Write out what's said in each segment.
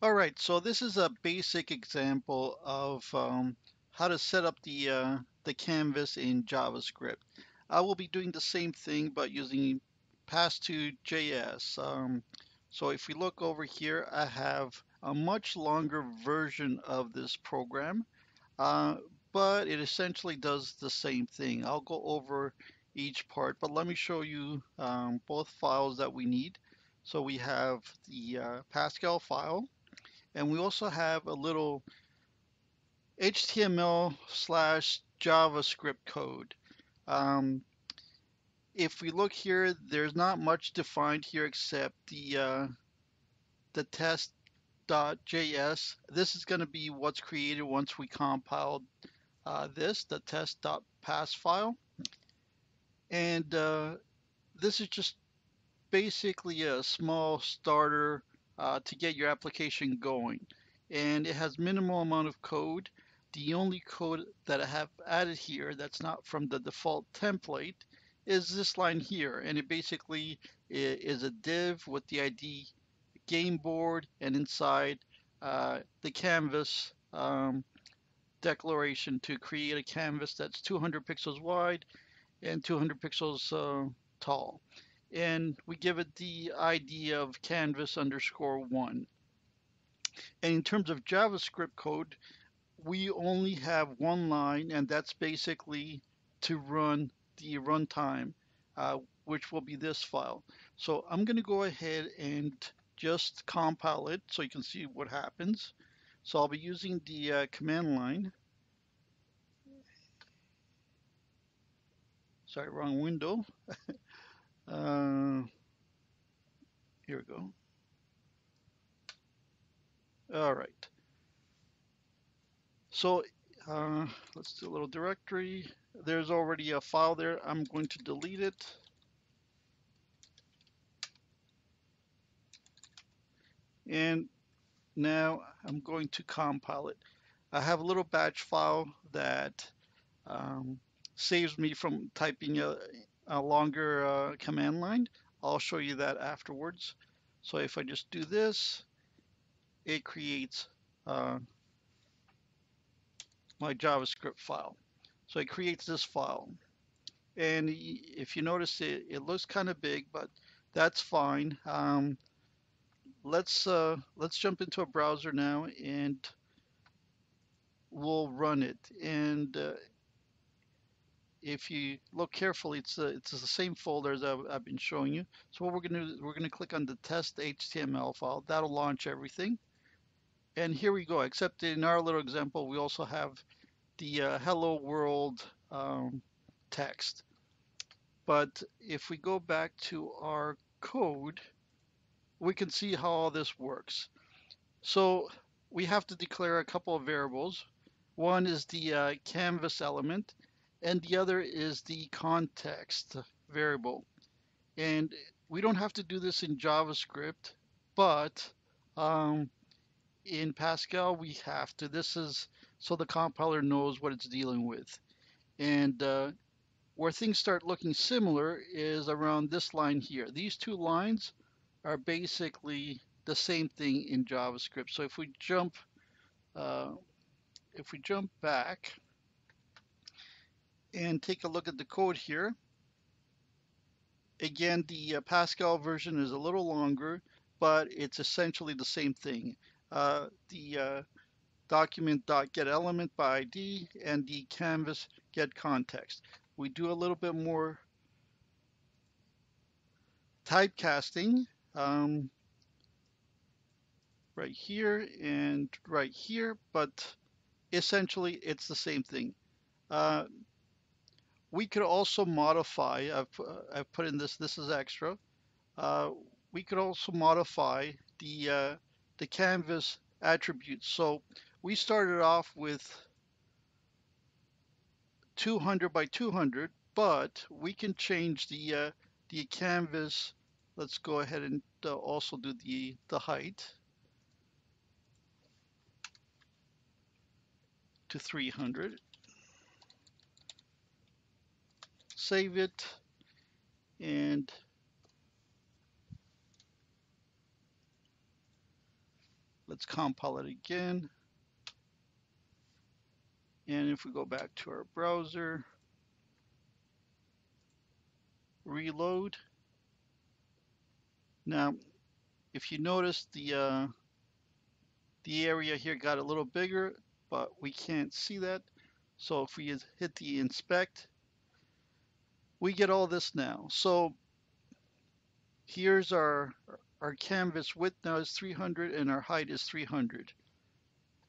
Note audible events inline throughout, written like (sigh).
All right, so this is a basic example of um, how to set up the, uh, the canvas in JavaScript. I will be doing the same thing but using Pas2JS. Um, so if we look over here, I have a much longer version of this program, uh, but it essentially does the same thing. I'll go over each part, but let me show you um, both files that we need. So we have the uh, Pascal file, and we also have a little HTML slash JavaScript code. Um, if we look here, there's not much defined here except the uh, the test.js. This is going to be what's created once we compile uh, this, the test.pas file. And uh, this is just basically a small starter uh, to get your application going. And it has minimal amount of code. The only code that I have added here that's not from the default template is this line here. And it basically is a div with the ID game board and inside uh, the canvas um, declaration to create a canvas that's 200 pixels wide and 200 pixels uh, tall and we give it the ID of canvas underscore one. And in terms of JavaScript code, we only have one line, and that's basically to run the runtime, uh, which will be this file. So I'm going to go ahead and just compile it so you can see what happens. So I'll be using the uh, command line. Sorry, wrong window. (laughs) Uh, here we go. All right. So uh, let's do a little directory. There's already a file there. I'm going to delete it. And now I'm going to compile it. I have a little batch file that um, saves me from typing a, a longer uh, command line. I'll show you that afterwards. So if I just do this, it creates uh, my JavaScript file. So it creates this file. And if you notice it, it looks kind of big, but that's fine. Um, let's uh, let's jump into a browser now and we'll run it. And uh, if you look carefully, it's, it's the same folder as I've, I've been showing you. So what we're going to do is we're going to click on the test HTML file. That'll launch everything. And here we go, except in our little example, we also have the uh, hello world um, text. But if we go back to our code, we can see how all this works. So we have to declare a couple of variables. One is the uh, canvas element, and the other is the context variable. And we don't have to do this in JavaScript, but um, in Pascal we have to. This is so the compiler knows what it's dealing with. And uh, where things start looking similar is around this line here. These two lines are basically the same thing in JavaScript. So if we jump, uh, if we jump back, and take a look at the code here. Again, the uh, Pascal version is a little longer, but it's essentially the same thing. Uh, the uh, document dot get element by ID and the canvas get context. We do a little bit more typecasting um, right here and right here, but essentially it's the same thing. Uh, we could also modify, I've, I've put in this, this is extra. Uh, we could also modify the, uh, the canvas attributes. So we started off with 200 by 200, but we can change the, uh, the canvas. Let's go ahead and uh, also do the, the height to 300. Save it and let's compile it again. And if we go back to our browser, reload. Now, if you notice the uh, the area here got a little bigger, but we can't see that. So if we hit the inspect, we get all this now. So here's our our canvas width now is 300 and our height is 300.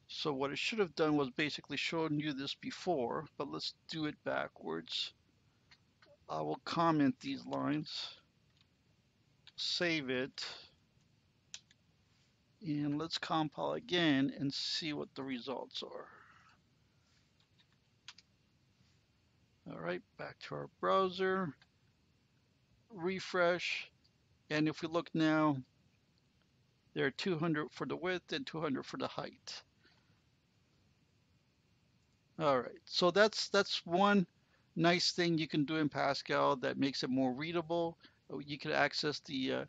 So what it should have done was basically shown you this before, but let's do it backwards. I will comment these lines, save it, and let's compile again and see what the results are. All right, back to our browser, refresh, and if we look now, there are 200 for the width and 200 for the height. All right, so that's that's one nice thing you can do in Pascal that makes it more readable. You can access the uh,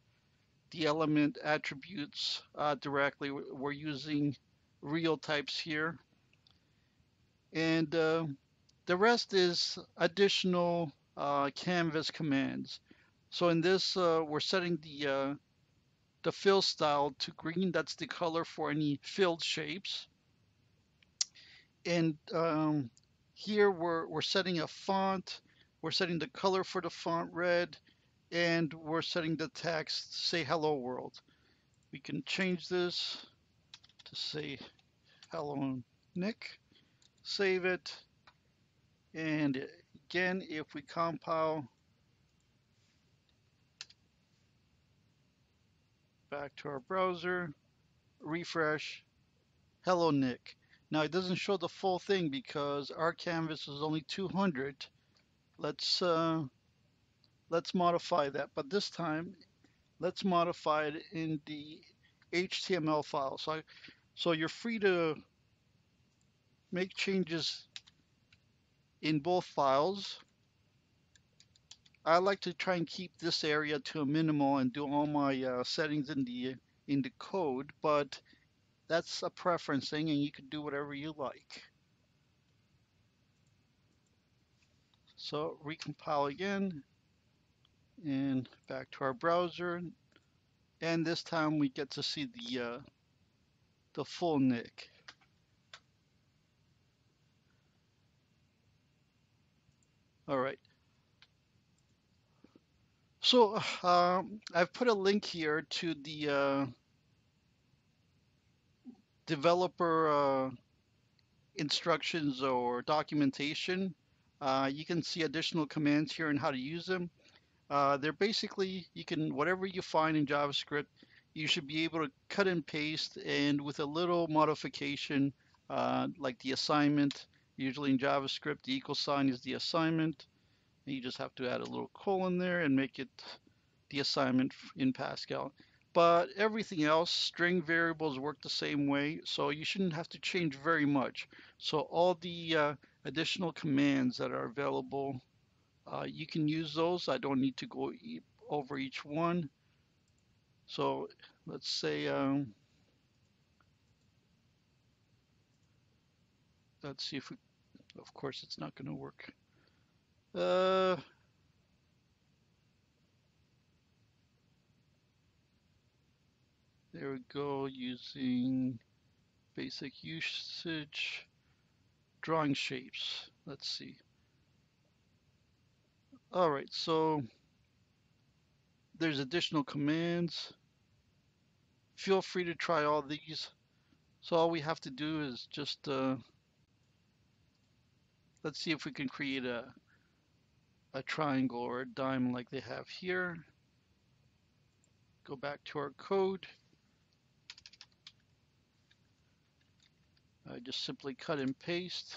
the element attributes uh, directly. We're using real types here. And uh, the rest is additional uh, canvas commands. So in this, uh, we're setting the uh, the fill style to green. That's the color for any filled shapes and um, here we're, we're setting a font, we're setting the color for the font red, and we're setting the text, say hello world. We can change this to say hello Nick, save it, and again, if we compile back to our browser, refresh, hello Nick. Now it doesn't show the full thing because our canvas is only 200. Let's uh, let's modify that, but this time let's modify it in the HTML file. So, I, so you're free to make changes in both files. I like to try and keep this area to a minimal and do all my uh, settings in the in the code, but that's a preference thing and you can do whatever you like. So recompile again and back to our browser and this time we get to see the uh, the full nick. All right. So um, I've put a link here to the uh, developer uh, instructions or documentation. Uh, you can see additional commands here and how to use them. Uh, they're basically, you can, whatever you find in JavaScript, you should be able to cut and paste and with a little modification, uh, like the assignment, usually in JavaScript, the equal sign is the assignment. You just have to add a little colon there and make it the assignment in Pascal but everything else, string variables work the same way, so you shouldn't have to change very much. So all the uh, additional commands that are available, uh, you can use those. I don't need to go e over each one. So let's say, um, let's see if we, of course it's not going to work. Uh, There we go, using basic usage, drawing shapes. Let's see. All right, so there's additional commands. Feel free to try all these. So all we have to do is just, uh, let's see if we can create a, a triangle or a diamond like they have here. Go back to our code. I just simply cut and paste.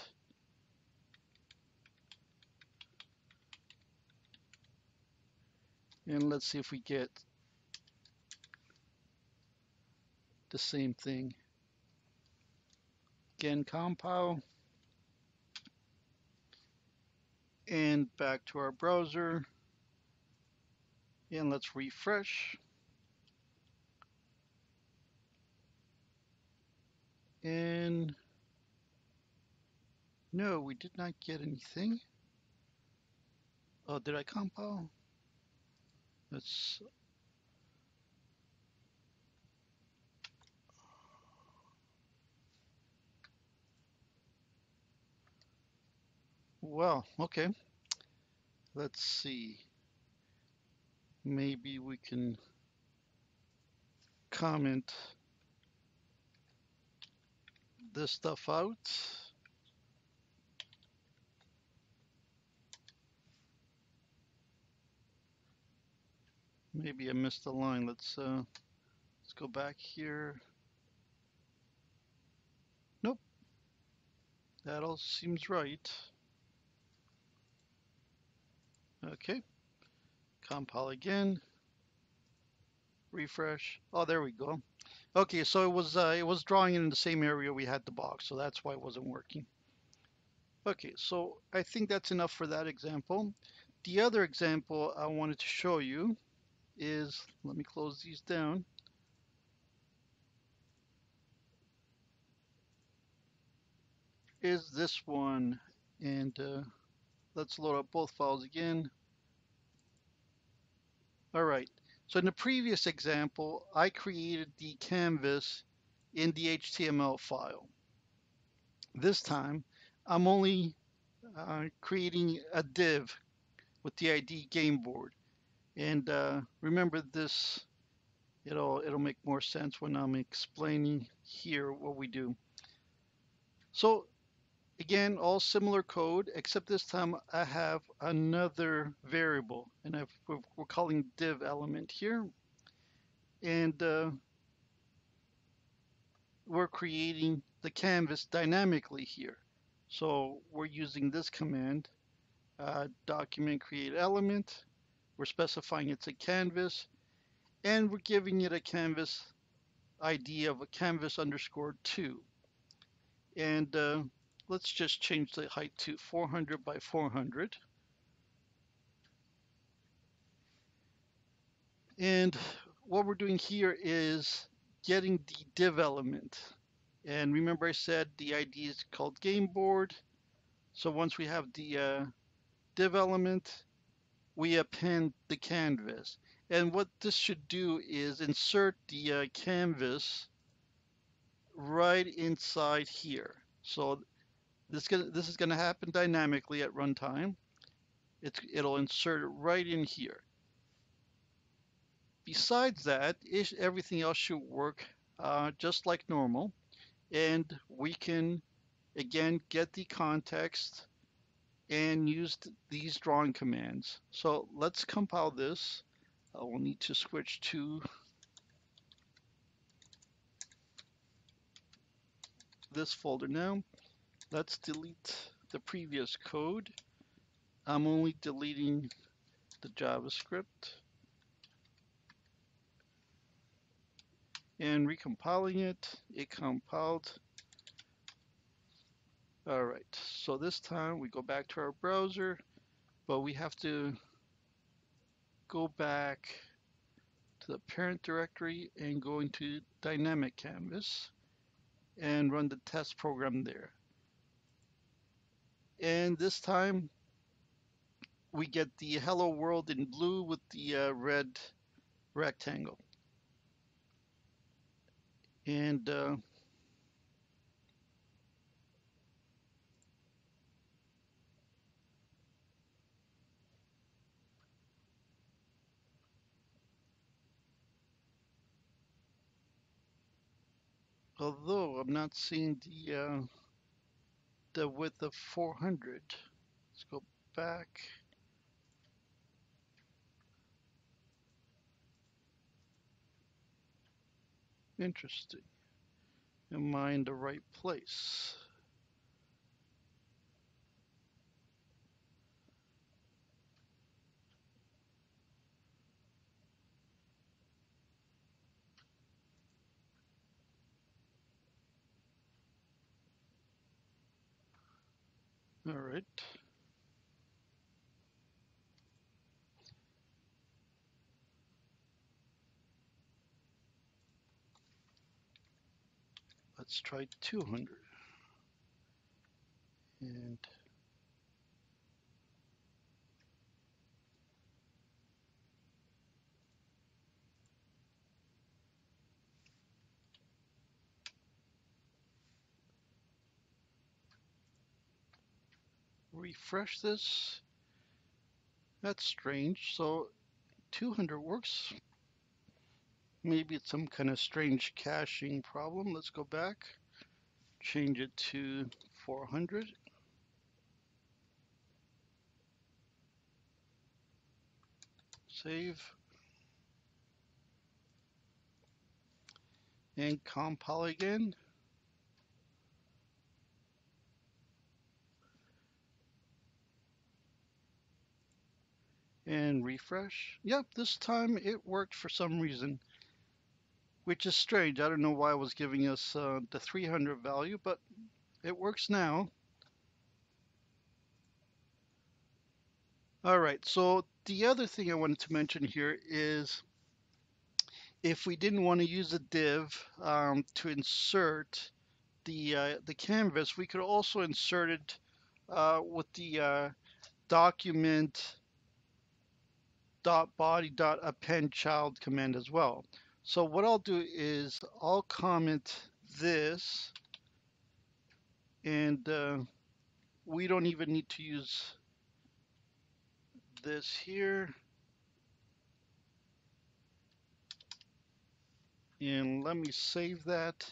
And let's see if we get the same thing. Again, compile. and back to our browser. And let's refresh. And no, we did not get anything. Oh, did I compile? Let's Well, okay. Let's see. Maybe we can comment this stuff out. Maybe I missed a line. Let's uh, let's go back here. Nope. That all seems right. Okay. Compile again. Refresh. Oh, there we go. Okay, so it was uh, it was drawing in the same area we had the box, so that's why it wasn't working. Okay, so I think that's enough for that example. The other example I wanted to show you is, let me close these down. Is this one, and uh, let's load up both files again. All right, so in the previous example, I created the canvas in the HTML file. This time, I'm only uh, creating a div with the ID game board. And uh, remember this, it'll, it'll make more sense when I'm explaining here what we do. So again, all similar code, except this time I have another variable and we're calling div element here. And uh, we're creating the canvas dynamically here. So we're using this command, uh, document create element, we're specifying it's a canvas and we're giving it a canvas ID of a canvas underscore two. And uh, let's just change the height to 400 by 400. And what we're doing here is getting the div element. And remember I said the ID is called game board. So once we have the uh, div element, we append the canvas. And what this should do is insert the uh, canvas right inside here. So this, this is going to happen dynamically at runtime. It's, it'll insert it right in here. Besides that, everything else should work uh, just like normal. And we can, again, get the context and used these drawing commands. So let's compile this. I will need to switch to this folder now. Let's delete the previous code. I'm only deleting the JavaScript and recompiling it. It compiled all right, so this time we go back to our browser, but we have to go back to the parent directory and go into dynamic canvas and run the test program there. And this time we get the hello world in blue with the uh, red rectangle. And uh, although I'm not seeing the uh, the width of 400. Let's go back. Interesting. Am I in the right place? Let's try 200. And refresh this. That's strange. So 200 works. Maybe it's some kind of strange caching problem. Let's go back, change it to 400. Save. And compile again. And refresh. Yep, this time it worked for some reason, which is strange. I don't know why it was giving us uh, the 300 value, but it works now. All right, so the other thing I wanted to mention here is if we didn't want to use a div um, to insert the uh, the canvas, we could also insert it uh, with the uh, document dot body dot append child command as well. So what I'll do is I'll comment this and uh, we don't even need to use this here. And let me save that.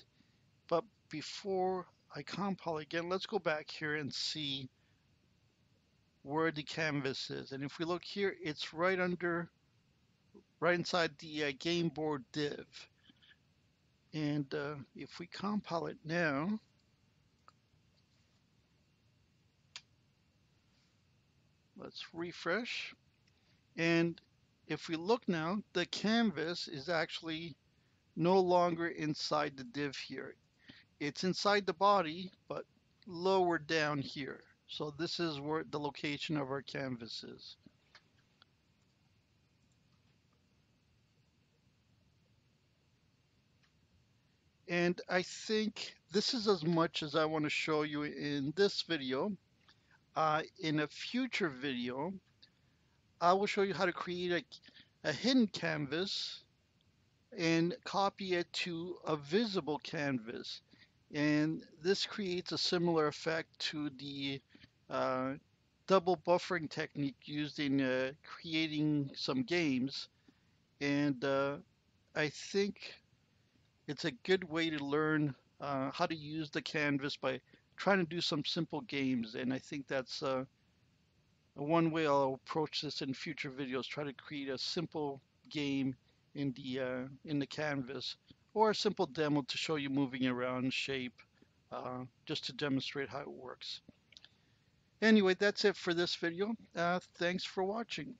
But before I compile again, let's go back here and see where the canvas is. And if we look here, it's right under, right inside the uh, game board div. And uh, if we compile it now, let's refresh. And if we look now, the canvas is actually no longer inside the div here. It's inside the body, but lower down here. So this is where the location of our canvas is. And I think this is as much as I want to show you in this video. Uh, in a future video, I will show you how to create a, a hidden canvas and copy it to a visible canvas. And this creates a similar effect to the uh, double buffering technique used in uh, creating some games. And uh, I think it's a good way to learn uh, how to use the canvas by trying to do some simple games. And I think that's uh, one way I'll approach this in future videos, try to create a simple game in the in the canvas or a simple demo to show you moving around shape just to demonstrate how it works. Anyway, that's it for this video. Uh, thanks for watching.